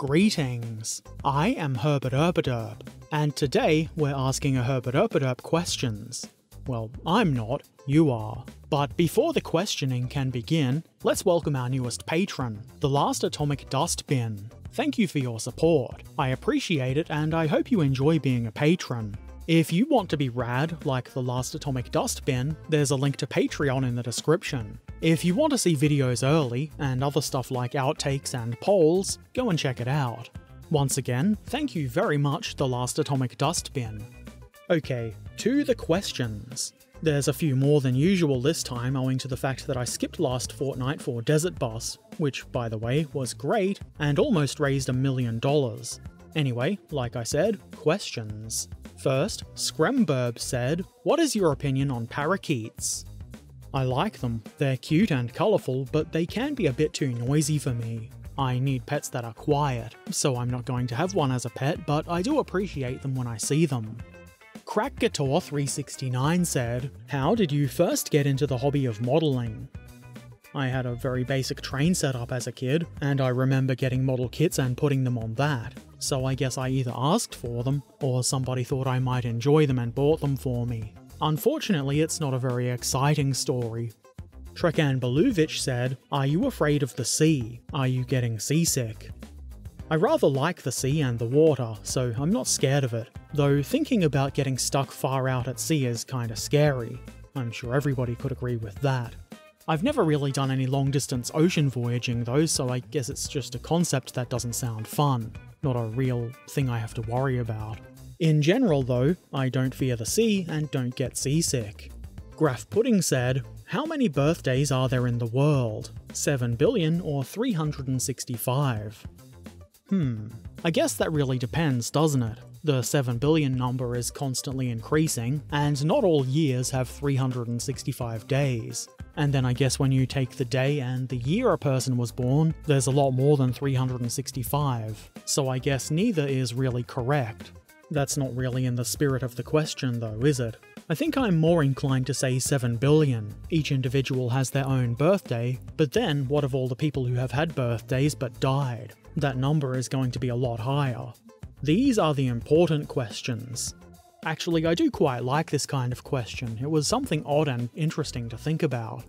Greetings! I am Herbert Erpaderp, and today we're asking a Herbert Erpaderp questions. Well, I'm not, you are. But before the questioning can begin, let's welcome our newest patron, the Last Atomic dustbin. Thank you for your support. I appreciate it and I hope you enjoy being a patron. If you want to be rad like the Last Atomic dustbin, there's a link to Patreon in the description. If you want to see videos early, and other stuff like outtakes and polls, go and check it out. Once again, thank you very much, The Last Atomic Dustbin. Okay, to the questions. There's a few more than usual this time owing to the fact that I skipped last fortnight for Desert Bus, which, by the way, was great and almost raised a million dollars. Anyway, like I said, questions. First, Scremburb said, What is your opinion on parakeets? I like them. They're cute and colourful, but they can be a bit too noisy for me. I need pets that are quiet, so I'm not going to have one as a pet, but I do appreciate them when I see them. Crackgator369 said, How did you first get into the hobby of modelling? I had a very basic train setup as a kid, and I remember getting model kits and putting them on that. So I guess I either asked for them, or somebody thought I might enjoy them and bought them for me. Unfortunately, it's not a very exciting story. Trekan Beluvic said, Are you afraid of the sea? Are you getting seasick? I rather like the sea and the water, so I'm not scared of it, though thinking about getting stuck far out at sea is kinda scary. I'm sure everybody could agree with that. I've never really done any long distance ocean voyaging though, so I guess it's just a concept that doesn't sound fun, not a real thing I have to worry about. In general, though, I don't fear the sea and don't get seasick. Graf Pudding said, How many birthdays are there in the world? 7 billion or 365? Hmm, I guess that really depends, doesn't it? The 7 billion number is constantly increasing, and not all years have 365 days. And then I guess when you take the day and the year a person was born, there's a lot more than 365. So I guess neither is really correct. That's not really in the spirit of the question, though, is it? I think I'm more inclined to say 7 billion. Each individual has their own birthday, but then what of all the people who have had birthdays but died? That number is going to be a lot higher. These are the important questions. Actually, I do quite like this kind of question. It was something odd and interesting to think about.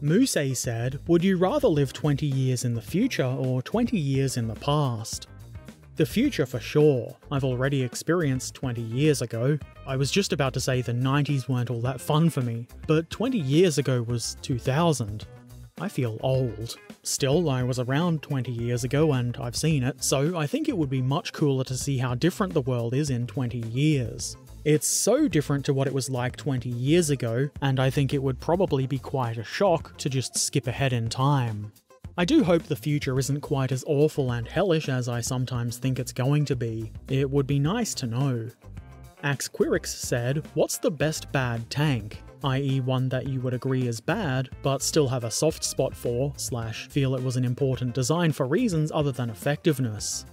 Muse said, Would you rather live 20 years in the future or 20 years in the past? The future for sure. I've already experienced 20 years ago. I was just about to say the 90s weren't all that fun for me, but 20 years ago was 2000. I feel old. Still, I was around 20 years ago and I've seen it, so I think it would be much cooler to see how different the world is in 20 years. It's so different to what it was like 20 years ago, and I think it would probably be quite a shock to just skip ahead in time. I do hope the future isn't quite as awful and hellish as I sometimes think it's going to be. It would be nice to know. Axe Quirix said, What's the best bad tank? i.e., one that you would agree is bad, but still have a soft spot for, slash, feel it was an important design for reasons other than effectiveness.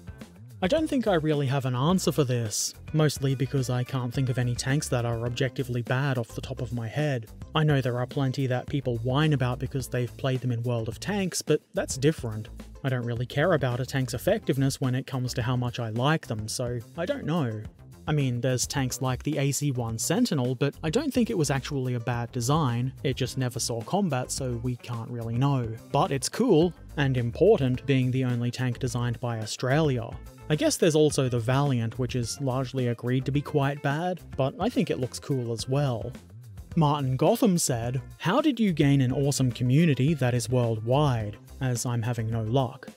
I don't think I really have an answer for this, mostly because I can't think of any tanks that are objectively bad off the top of my head. I know there are plenty that people whine about because they've played them in World of Tanks, but that's different. I don't really care about a tank's effectiveness when it comes to how much I like them, so I don't know. I mean, there's tanks like the AC-1 Sentinel, but I don't think it was actually a bad design, it just never saw combat so we can't really know. But it's cool, and important being the only tank designed by Australia. I guess there's also the Valiant, which is largely agreed to be quite bad, but I think it looks cool as well. Martin Gotham said, How did you gain an awesome community that is worldwide, as I'm having no luck?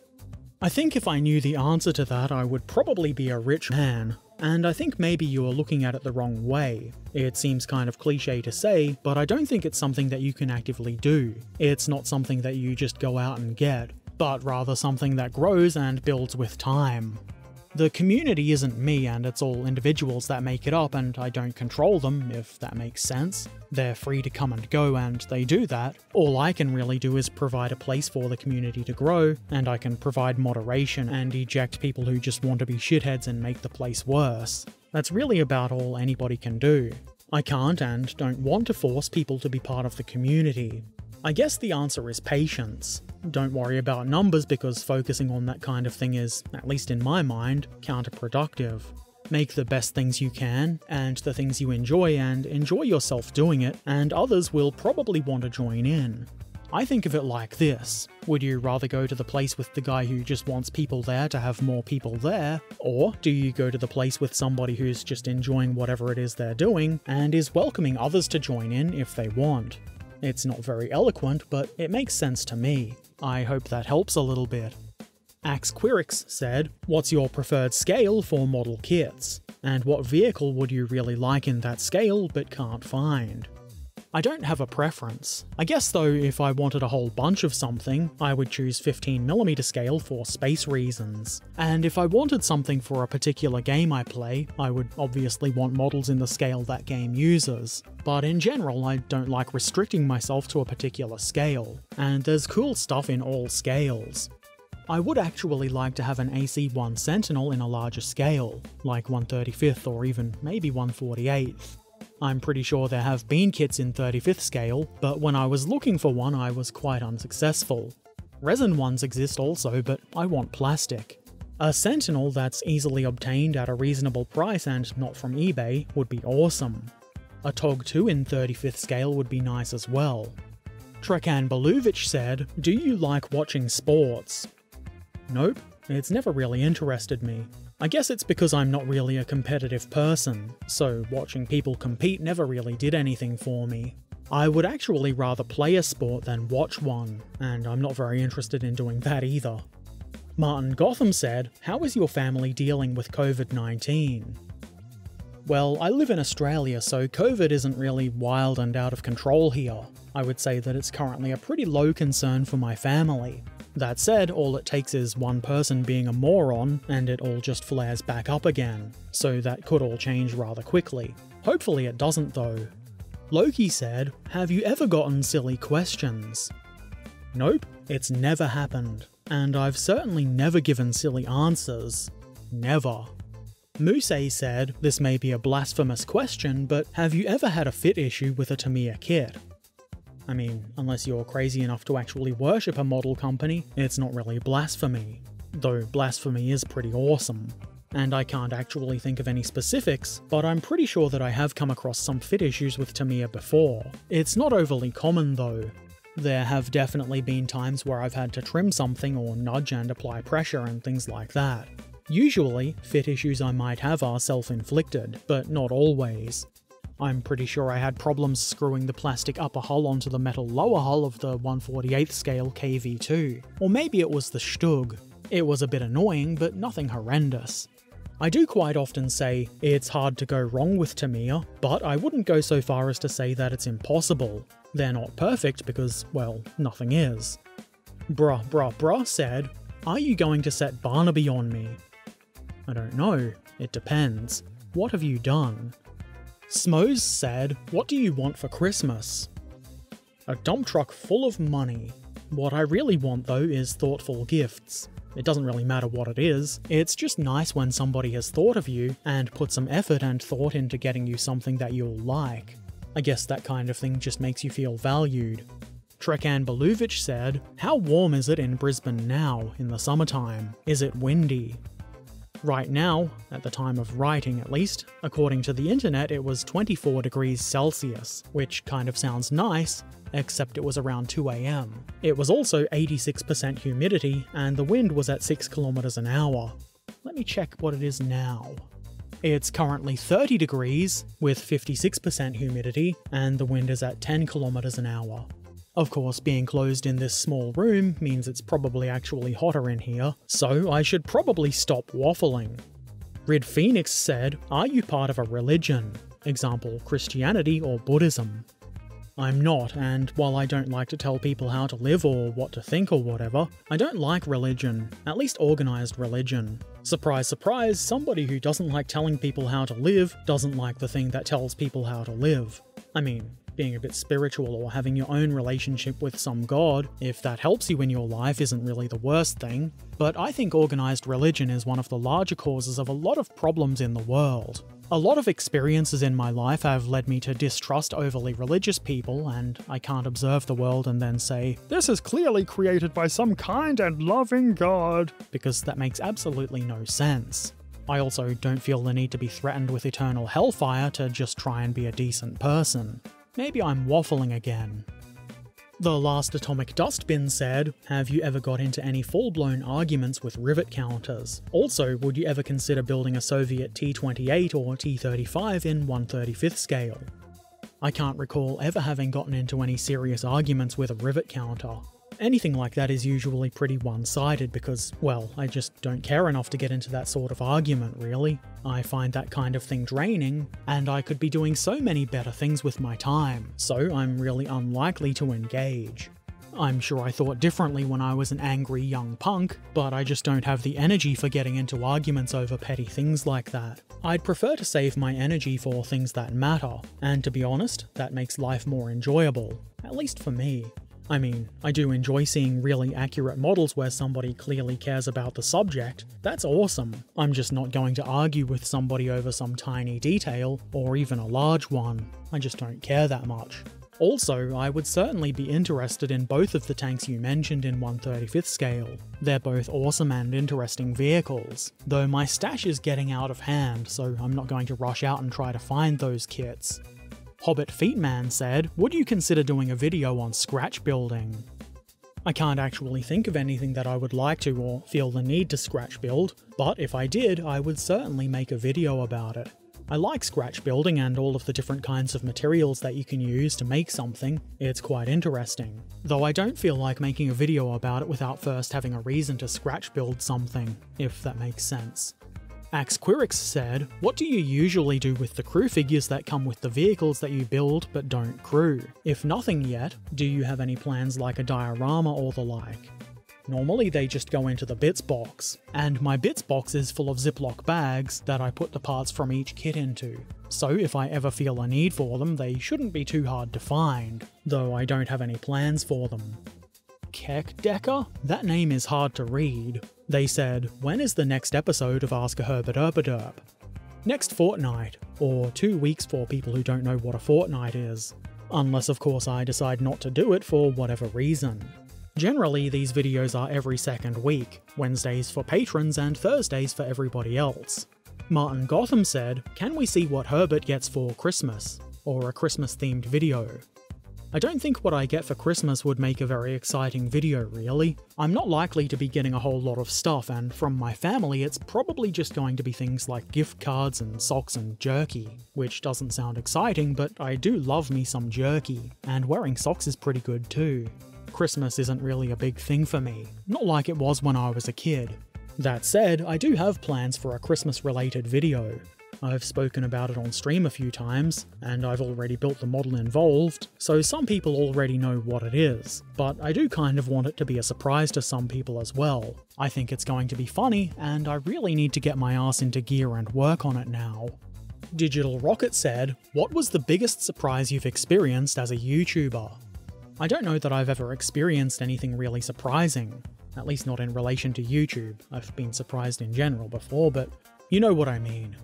I think if I knew the answer to that, I would probably be a rich man, and I think maybe you are looking at it the wrong way. It seems kind of cliche to say, but I don't think it's something that you can actively do. It's not something that you just go out and get, but rather something that grows and builds with time. The community isn't me, and it's all individuals that make it up, and I don't control them, if that makes sense. They're free to come and go, and they do that. All I can really do is provide a place for the community to grow, and I can provide moderation and eject people who just want to be shitheads and make the place worse. That's really about all anybody can do. I can't and don't want to force people to be part of the community. I guess the answer is patience. Don't worry about numbers because focusing on that kind of thing is, at least in my mind, counterproductive. Make the best things you can, and the things you enjoy, and enjoy yourself doing it, and others will probably want to join in. I think of it like this Would you rather go to the place with the guy who just wants people there to have more people there? Or do you go to the place with somebody who's just enjoying whatever it is they're doing and is welcoming others to join in if they want? It's not very eloquent, but it makes sense to me. I hope that helps a little bit. Axe Quirix said, What's your preferred scale for model kits? And what vehicle would you really like in that scale but can't find? I don't have a preference. I guess though, if I wanted a whole bunch of something, I would choose 15mm scale for space reasons. And if I wanted something for a particular game I play, I would obviously want models in the scale that game uses. But in general, I don't like restricting myself to a particular scale, and there's cool stuff in all scales. I would actually like to have an AC-1 Sentinel in a larger scale, like 135th or even maybe 148th. I'm pretty sure there have been kits in 35th scale, but when I was looking for one I was quite unsuccessful. Resin ones exist also, but I want plastic. A Sentinel that's easily obtained at a reasonable price and not from eBay would be awesome. A TOG 2 in 35th scale would be nice as well. Trekan Beluvic said, Do you like watching sports? Nope, it's never really interested me. I guess it's because I'm not really a competitive person, so watching people compete never really did anything for me. I would actually rather play a sport than watch one, and I'm not very interested in doing that either. Martin Gotham said, How is your family dealing with COVID 19? Well, I live in Australia, so COVID isn't really wild and out of control here. I would say that it's currently a pretty low concern for my family. That said, all it takes is one person being a moron, and it all just flares back up again, so that could all change rather quickly. Hopefully it doesn't though. Loki said, Have you ever gotten silly questions? Nope, it's never happened. And I've certainly never given silly answers. Never. Musei said, This may be a blasphemous question, but have you ever had a fit issue with a Tamiya kit? I mean, unless you're crazy enough to actually worship a model company, it's not really blasphemy. Though blasphemy is pretty awesome. And I can't actually think of any specifics, but I'm pretty sure that I have come across some fit issues with Tamiya before. It's not overly common though. There have definitely been times where I've had to trim something or nudge and apply pressure and things like that. Usually, fit issues I might have are self-inflicted, but not always. I'm pretty sure I had problems screwing the plastic upper hull onto the metal lower hull of the 148th scale KV2. Or maybe it was the Stug. It was a bit annoying, but nothing horrendous. I do quite often say, it's hard to go wrong with Tamiya, but I wouldn't go so far as to say that it's impossible. They're not perfect because, well, nothing is. Bruh bruh bruh said, Are you going to set Barnaby on me? I don't know. It depends. What have you done? Smoes said, What do you want for Christmas? A dump truck full of money. What I really want though is thoughtful gifts. It doesn't really matter what it is, it's just nice when somebody has thought of you and put some effort and thought into getting you something that you'll like. I guess that kind of thing just makes you feel valued. Trekan Beluvic said, How warm is it in Brisbane now, in the summertime? Is it windy? Right now, at the time of writing at least, according to the internet, it was 24 degrees Celsius, which kind of sounds nice, except it was around 2am. It was also 86% humidity, and the wind was at 6 kilometers an hour. Let me check what it is now. It's currently 30 degrees, with 56% humidity, and the wind is at 10 kilometers an hour. Of course, being closed in this small room means it's probably actually hotter in here, so I should probably stop waffling. Red Phoenix said, Are you part of a religion? Example, Christianity or Buddhism? I'm not, and while I don't like to tell people how to live or what to think or whatever, I don't like religion, at least organised religion. Surprise, surprise, somebody who doesn't like telling people how to live doesn't like the thing that tells people how to live. I mean, being a bit spiritual or having your own relationship with some god, if that helps you in your life, isn't really the worst thing. But I think organised religion is one of the larger causes of a lot of problems in the world. A lot of experiences in my life have led me to distrust overly religious people, and I can't observe the world and then say, This is clearly created by some kind and loving God, because that makes absolutely no sense. I also don't feel the need to be threatened with eternal hellfire to just try and be a decent person. Maybe I'm waffling again. The last atomic dustbin said, Have you ever got into any full blown arguments with rivet counters? Also, would you ever consider building a Soviet T 28 or T 35 in 135th scale? I can't recall ever having gotten into any serious arguments with a rivet counter. Anything like that is usually pretty one sided because, well, I just don't care enough to get into that sort of argument, really. I find that kind of thing draining, and I could be doing so many better things with my time, so I'm really unlikely to engage. I'm sure I thought differently when I was an angry young punk, but I just don't have the energy for getting into arguments over petty things like that. I'd prefer to save my energy for things that matter, and to be honest, that makes life more enjoyable. At least for me. I mean, I do enjoy seeing really accurate models where somebody clearly cares about the subject. That's awesome. I'm just not going to argue with somebody over some tiny detail, or even a large one. I just don't care that much. Also, I would certainly be interested in both of the tanks you mentioned in 135th scale. They're both awesome and interesting vehicles, though my stash is getting out of hand, so I'm not going to rush out and try to find those kits. Hobbit Feetman said, Would you consider doing a video on scratch building? I can't actually think of anything that I would like to or feel the need to scratch build, but if I did, I would certainly make a video about it. I like scratch building and all of the different kinds of materials that you can use to make something, it's quite interesting. Though I don't feel like making a video about it without first having a reason to scratch build something, if that makes sense. Axquirix said, What do you usually do with the crew figures that come with the vehicles that you build but don't crew? If nothing yet, do you have any plans like a diorama or the like? Normally they just go into the bits box, and my bits box is full of Ziploc bags that I put the parts from each kit into. So if I ever feel a need for them, they shouldn't be too hard to find, though I don't have any plans for them. Keck Decker? That name is hard to read. They said, when is the next episode of Ask a Herbert Derp? Next fortnight, or two weeks for people who don't know what a fortnight is. Unless of course I decide not to do it for whatever reason. Generally, these videos are every second week, Wednesdays for patrons and Thursdays for everybody else. Martin Gotham said, Can we see what Herbert gets for Christmas? Or a Christmas themed video? I don't think what I get for Christmas would make a very exciting video, really. I'm not likely to be getting a whole lot of stuff, and from my family, it's probably just going to be things like gift cards and socks and jerky, which doesn't sound exciting, but I do love me some jerky, and wearing socks is pretty good too. Christmas isn't really a big thing for me, not like it was when I was a kid. That said, I do have plans for a Christmas related video. I've spoken about it on stream a few times, and I've already built the model involved, so some people already know what it is, but I do kind of want it to be a surprise to some people as well. I think it's going to be funny, and I really need to get my ass into gear and work on it now. Digital Rocket said, What was the biggest surprise you've experienced as a YouTuber? I don't know that I've ever experienced anything really surprising, at least not in relation to YouTube. I've been surprised in general before, but you know what I mean.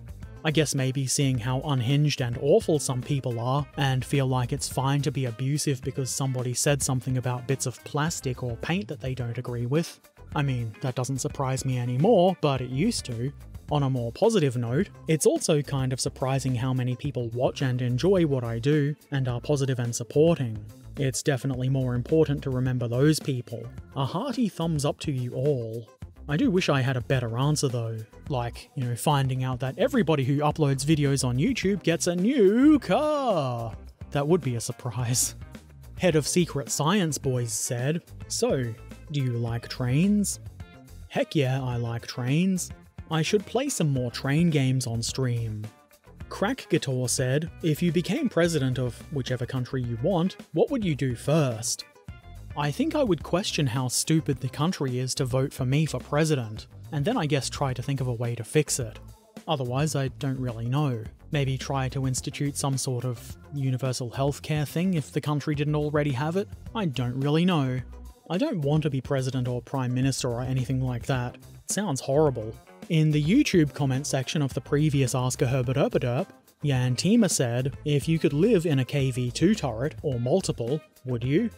I guess maybe seeing how unhinged and awful some people are, and feel like it's fine to be abusive because somebody said something about bits of plastic or paint that they don't agree with. I mean, that doesn't surprise me anymore, but it used to. On a more positive note, it's also kind of surprising how many people watch and enjoy what I do, and are positive and supporting. It's definitely more important to remember those people. A hearty thumbs up to you all. I do wish I had a better answer though. Like, you know, finding out that everybody who uploads videos on YouTube gets a new car. That would be a surprise. Head of Secret Science Boys said, So, do you like trains? Heck yeah, I like trains. I should play some more train games on stream. Crack Guitar said, If you became president of whichever country you want, what would you do first? I think I would question how stupid the country is to vote for me for president, and then I guess try to think of a way to fix it. Otherwise, I don't really know. Maybe try to institute some sort of universal healthcare thing if the country didn't already have it? I don't really know. I don't want to be president or prime minister or anything like that. It sounds horrible. In the YouTube comment section of the previous Ask a Herbert Derp, Yantima said, if you could live in a KV2 turret, or multiple, would you?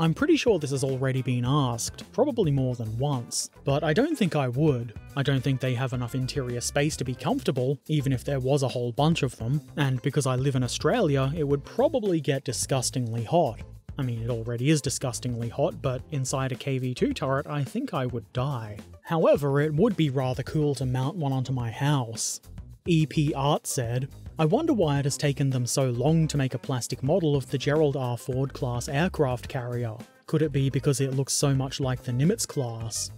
I'm pretty sure this has already been asked, probably more than once, but I don't think I would. I don't think they have enough interior space to be comfortable, even if there was a whole bunch of them, and because I live in Australia, it would probably get disgustingly hot. I mean, it already is disgustingly hot, but inside a KV2 turret, I think I would die. However, it would be rather cool to mount one onto my house. EP Art said, I wonder why it has taken them so long to make a plastic model of the Gerald R. Ford class aircraft carrier. Could it be because it looks so much like the Nimitz class?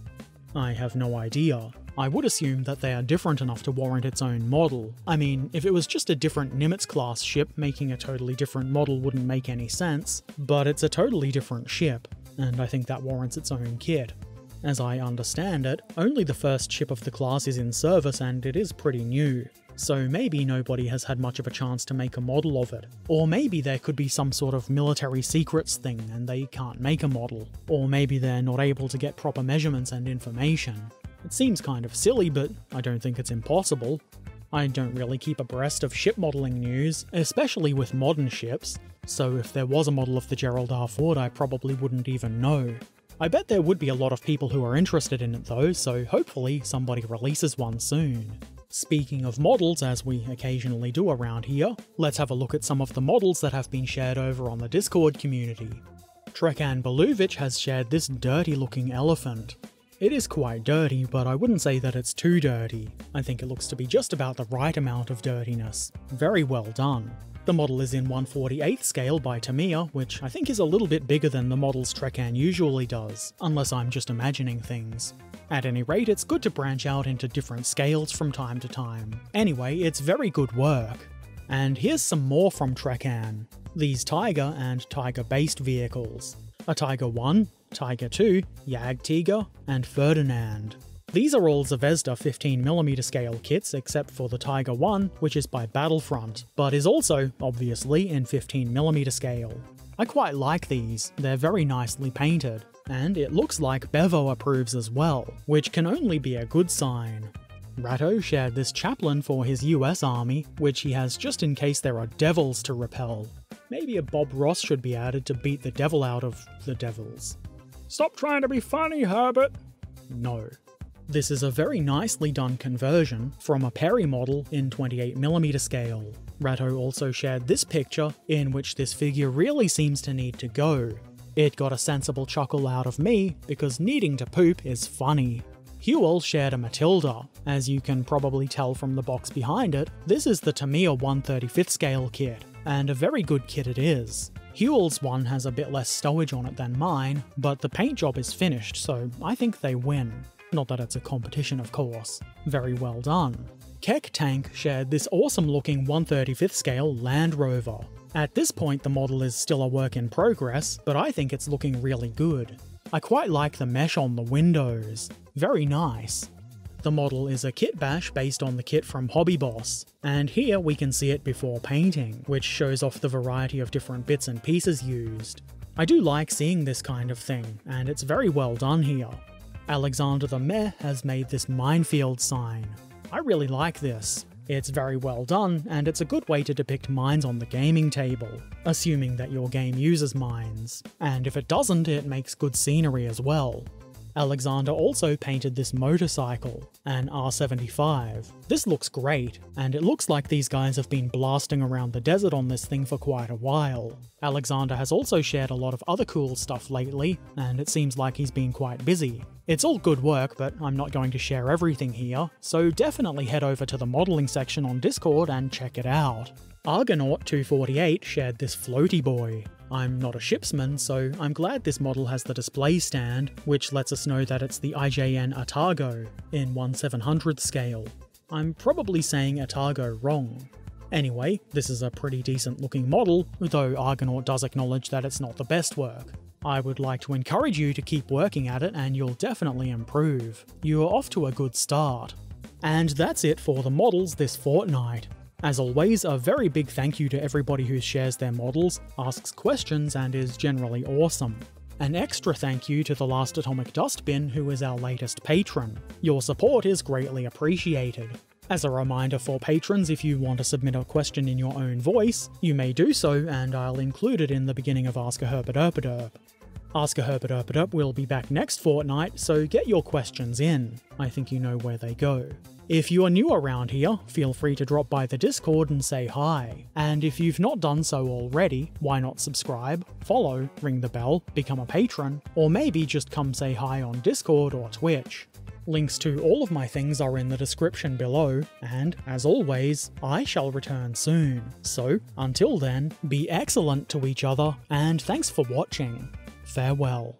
I have no idea. I would assume that they are different enough to warrant its own model. I mean, if it was just a different Nimitz class ship, making a totally different model wouldn't make any sense, but it's a totally different ship, and I think that warrants its own kit. As I understand it, only the first ship of the class is in service and it is pretty new so maybe nobody has had much of a chance to make a model of it. Or maybe there could be some sort of military secrets thing and they can't make a model. Or maybe they're not able to get proper measurements and information. It seems kind of silly, but I don't think it's impossible. I don't really keep abreast of ship modelling news, especially with modern ships, so if there was a model of the Gerald R. Ford I probably wouldn't even know. I bet there would be a lot of people who are interested in it though, so hopefully somebody releases one soon. Speaking of models, as we occasionally do around here, let's have a look at some of the models that have been shared over on the Discord community. Trekan Beluvic has shared this dirty looking elephant. It is quite dirty, but I wouldn't say that it's too dirty. I think it looks to be just about the right amount of dirtiness. Very well done. The model is in 148th scale by Tamiya, which I think is a little bit bigger than the models Trekan usually does, unless I'm just imagining things. At any rate, it's good to branch out into different scales from time to time. Anyway, it's very good work. And here's some more from Trekan. These Tiger and Tiger based vehicles. A Tiger 1, Tiger 2, Jagdtiger, and Ferdinand. These are all Zvezda 15mm scale kits except for the Tiger 1, which is by Battlefront, but is also, obviously, in 15mm scale. I quite like these, they're very nicely painted and it looks like Bevo approves as well, which can only be a good sign. Ratto shared this chaplain for his US army, which he has just in case there are devils to repel. Maybe a Bob Ross should be added to beat the devil out of the devils. Stop trying to be funny, Herbert! No. This is a very nicely done conversion from a Perry model in 28mm scale. Ratto also shared this picture, in which this figure really seems to need to go, it got a sensible chuckle out of me because needing to poop is funny. Huel shared a Matilda. As you can probably tell from the box behind it, this is the Tamiya 135th scale kit, and a very good kit it is. Huel's one has a bit less stowage on it than mine, but the paint job is finished, so I think they win. Not that it's a competition, of course. Very well done. Keck Tank shared this awesome looking 135th scale Land Rover. At this point the model is still a work in progress, but I think it's looking really good. I quite like the mesh on the windows. Very nice. The model is a kit bash based on the kit from Hobby Boss, and here we can see it before painting, which shows off the variety of different bits and pieces used. I do like seeing this kind of thing, and it's very well done here. Alexander the Meh has made this minefield sign. I really like this. It's very well done, and it's a good way to depict mines on the gaming table, assuming that your game uses mines. And if it doesn't, it makes good scenery as well. Alexander also painted this motorcycle, an R75. This looks great, and it looks like these guys have been blasting around the desert on this thing for quite a while. Alexander has also shared a lot of other cool stuff lately, and it seems like he's been quite busy. It's all good work, but I'm not going to share everything here, so definitely head over to the modelling section on Discord and check it out. Argonaut248 shared this floaty boy. I'm not a shipsman, so I'm glad this model has the display stand, which lets us know that it's the IJN Atago in 1 700th scale. I'm probably saying Atago wrong. Anyway, this is a pretty decent looking model, though Argonaut does acknowledge that it's not the best work. I would like to encourage you to keep working at it and you'll definitely improve. You are off to a good start. And that's it for the models this fortnight. As always, a very big thank you to everybody who shares their models, asks questions, and is generally awesome. An extra thank you to the Last Atomic Dustbin, who is our latest patron. Your support is greatly appreciated. As a reminder for patrons, if you want to submit a question in your own voice, you may do so, and I'll include it in the beginning of Ask a Herpaderpaderp. Ask a Herpaderpaderp will be back next fortnight, so get your questions in. I think you know where they go. If you are new around here, feel free to drop by the Discord and say hi. And if you've not done so already, why not subscribe, follow, ring the bell, become a patron, or maybe just come say hi on Discord or Twitch. Links to all of my things are in the description below, and as always, I shall return soon. So, until then, be excellent to each other, and thanks for watching. Farewell.